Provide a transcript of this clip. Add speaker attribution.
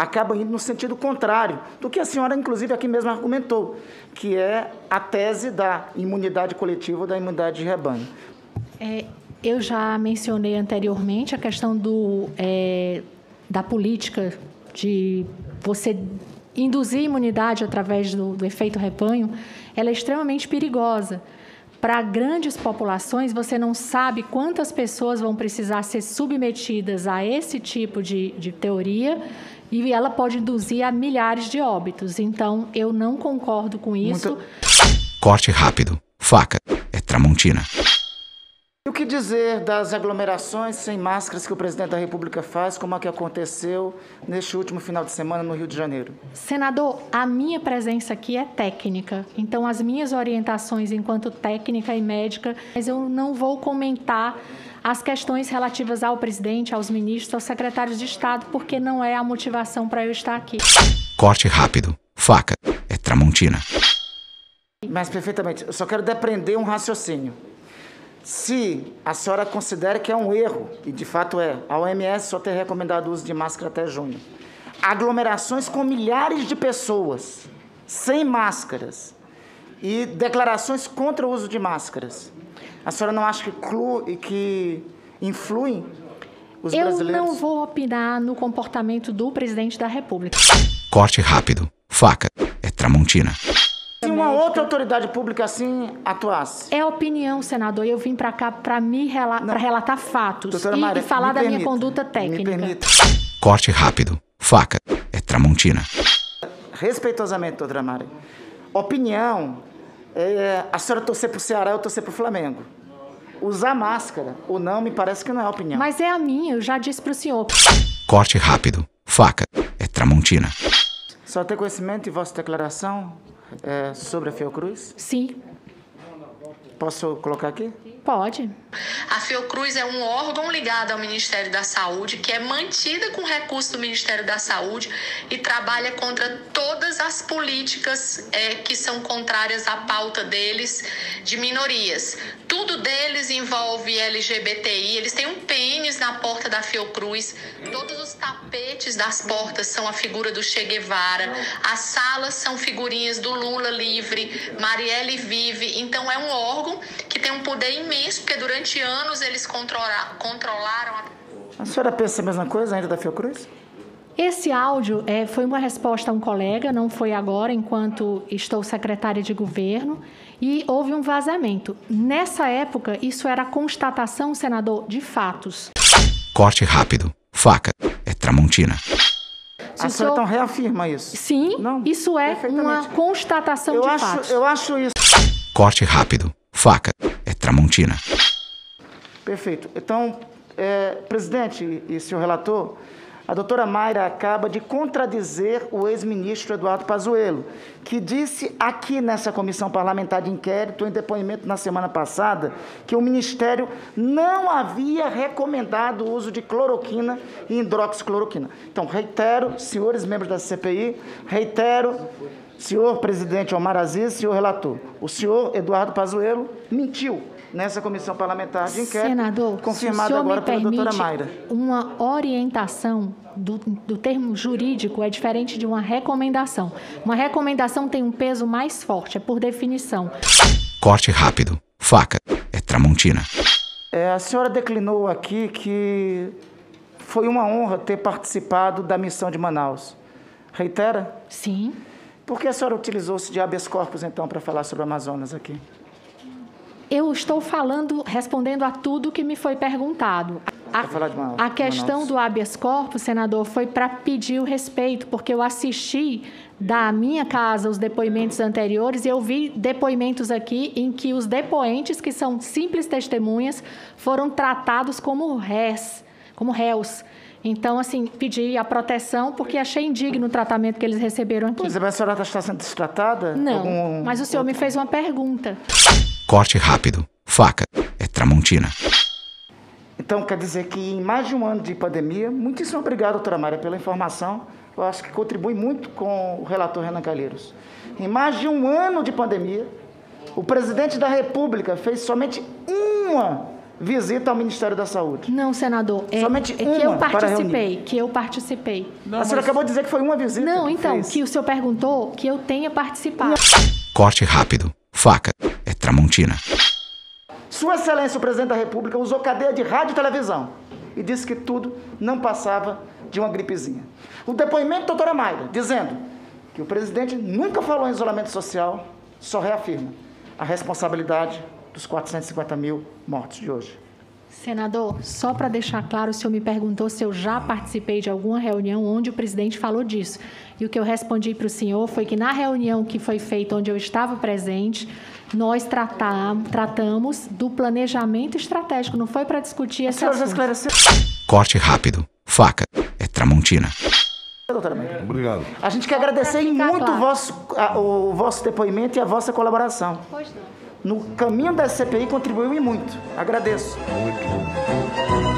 Speaker 1: acaba indo no sentido contrário do que a senhora, inclusive, aqui mesmo argumentou, que é a tese da imunidade coletiva ou da imunidade de rebanho.
Speaker 2: É, eu já mencionei anteriormente a questão do, é, da política de você induzir imunidade através do, do efeito rebanho, ela é extremamente perigosa. Para grandes populações, você não sabe quantas pessoas vão precisar ser submetidas a esse tipo de, de teoria e ela pode induzir a milhares de óbitos. Então, eu não concordo com isso. Muito...
Speaker 3: Corte rápido. Faca. É Tramontina.
Speaker 1: E o que dizer das aglomerações sem máscaras que o presidente da República faz, como a que aconteceu neste último final de semana no Rio de Janeiro?
Speaker 2: Senador, a minha presença aqui é técnica, então as minhas orientações enquanto técnica e médica, mas eu não vou comentar as questões relativas ao presidente, aos ministros, aos secretários de Estado, porque não é a motivação para eu estar aqui.
Speaker 3: Corte rápido. Faca. É Tramontina.
Speaker 1: Mas perfeitamente. Eu só quero depreender um raciocínio. Se a senhora considera que é um erro, e de fato é, a OMS só tem recomendado o uso de máscara até junho, aglomerações com milhares de pessoas, sem máscaras, e declarações contra o uso de máscaras, a senhora não acha que, clu, que influem os
Speaker 2: Eu
Speaker 1: brasileiros?
Speaker 2: Eu não vou opinar no comportamento do presidente da República.
Speaker 3: Corte rápido. Faca. É Tramontina
Speaker 1: se uma outra autoridade pública assim atuasse?
Speaker 2: É opinião, senador. Eu vim para cá para me rela para relatar fatos Doutora e, Maria, e falar da permita, minha conduta técnica.
Speaker 3: Corte rápido. Faca. É Tramontina.
Speaker 1: Respeitosamente, doutora Maria. Opinião. É, a senhora torcer para o Ceará, eu torcer para o Flamengo. Usar máscara ou não, me parece que não é opinião.
Speaker 2: Mas é a minha, eu já disse para o senhor.
Speaker 3: Corte rápido. Faca. É Tramontina.
Speaker 1: Só tem conhecimento de vossa declaração é, sobre a Fiocruz?
Speaker 2: Sim.
Speaker 1: Posso colocar aqui?
Speaker 2: Pode.
Speaker 4: A Fiocruz é um órgão ligado ao Ministério da Saúde, que é mantida com recursos do Ministério da Saúde e trabalha contra todas as políticas é, que são contrárias à pauta deles de minorias. Tudo deles envolve LGBTI, eles têm um pênis na porta da Fiocruz, todos os tapetes das portas são a figura do Che Guevara, as salas são figurinhas do Lula livre, Marielle vive, então é um órgão que tem um poder imenso, porque durante anos eles controla, controlaram a...
Speaker 1: A senhora pensa a mesma coisa ainda da Fiocruz?
Speaker 2: Esse áudio é, foi uma resposta a um colega, não foi agora, enquanto estou secretária de governo, e houve um vazamento. Nessa época, isso era constatação, senador, de fatos.
Speaker 3: Corte rápido. Faca. É Tramontina.
Speaker 1: A senhora então reafirma isso?
Speaker 2: Sim, não, isso é uma constatação
Speaker 1: eu
Speaker 2: de
Speaker 1: acho,
Speaker 2: fatos.
Speaker 1: Eu acho isso.
Speaker 3: Corte rápido. Faca. É Tramontina.
Speaker 1: Perfeito. Então, é, presidente e senhor relator, a doutora Mayra acaba de contradizer o ex-ministro Eduardo Pazuello, que disse aqui nessa comissão parlamentar de inquérito, em depoimento na semana passada, que o Ministério não havia recomendado o uso de cloroquina e hidroxicloroquina. Então, reitero, senhores membros da CPI, reitero, senhor presidente Omar Aziz, senhor relator, o senhor Eduardo Pazuello mentiu nessa comissão parlamentar de inquérito,
Speaker 2: Senador,
Speaker 1: confirmada agora pela doutora Mayra.
Speaker 2: Uma orientação do, do termo jurídico é diferente de uma recomendação. Uma recomendação tem um peso mais forte, é por definição.
Speaker 3: Corte rápido. Faca. É Tramontina.
Speaker 1: É, a senhora declinou aqui que foi uma honra ter participado da missão de Manaus. Reitera?
Speaker 2: Sim.
Speaker 1: Por que a senhora utilizou-se de habeas corpus, então, para falar sobre o Amazonas aqui?
Speaker 2: Eu estou falando, respondendo a tudo que me foi perguntado. A, uma, a questão do habeas corpus, senador, foi para pedir o respeito, porque eu assisti da minha casa os depoimentos anteriores e eu vi depoimentos aqui em que os depoentes, que são simples testemunhas, foram tratados como réis, como réus. Então, assim, pedi a proteção porque achei indigno o tratamento que eles receberam aqui.
Speaker 1: Pois é, mas a senhora está sendo destratada?
Speaker 2: Não, Algum... mas o senhor me fez uma pergunta.
Speaker 3: Corte rápido. Faca. É Tramontina.
Speaker 1: Então, quer dizer que em mais de um ano de pandemia, muitíssimo obrigado, doutora Maria, pela informação. Eu acho que contribui muito com o relator Renan Calheiros. Em mais de um ano de pandemia, o presidente da República fez somente uma visita ao Ministério da Saúde?
Speaker 2: Não, senador. É,
Speaker 1: Somente
Speaker 2: é que eu
Speaker 1: uma
Speaker 2: participei, que eu participei.
Speaker 1: a senhora acabou de dizer que foi uma visita.
Speaker 2: Não,
Speaker 1: que
Speaker 2: então,
Speaker 1: fez.
Speaker 2: que o senhor perguntou que eu tenha participado.
Speaker 3: Corte rápido. Faca Tramontina.
Speaker 1: Sua Excelência, o Presidente da República, usou cadeia de rádio e televisão e disse que tudo não passava de uma gripezinha. O depoimento da doutora Mayra, dizendo que o presidente nunca falou em isolamento social, só reafirma a responsabilidade dos 450 mil mortos de hoje.
Speaker 2: Senador, só para deixar claro, o senhor me perguntou se eu já participei de alguma reunião onde o presidente falou disso. E o que eu respondi para o senhor foi que na reunião que foi feita, onde eu estava presente, nós tratam, tratamos do planejamento estratégico, não foi para discutir
Speaker 1: A
Speaker 2: esse
Speaker 1: senhora já
Speaker 2: assunto.
Speaker 1: esclareceu,
Speaker 3: Corte rápido. Faca é Tramontina.
Speaker 5: Obrigado.
Speaker 1: A gente quer agradecer muito
Speaker 2: claro.
Speaker 1: o, vosso, a- o vosso depoimento e a vossa colaboração.
Speaker 2: Pois não
Speaker 1: no caminho da CPI contribuiu e muito. Agradeço.
Speaker 5: Muito.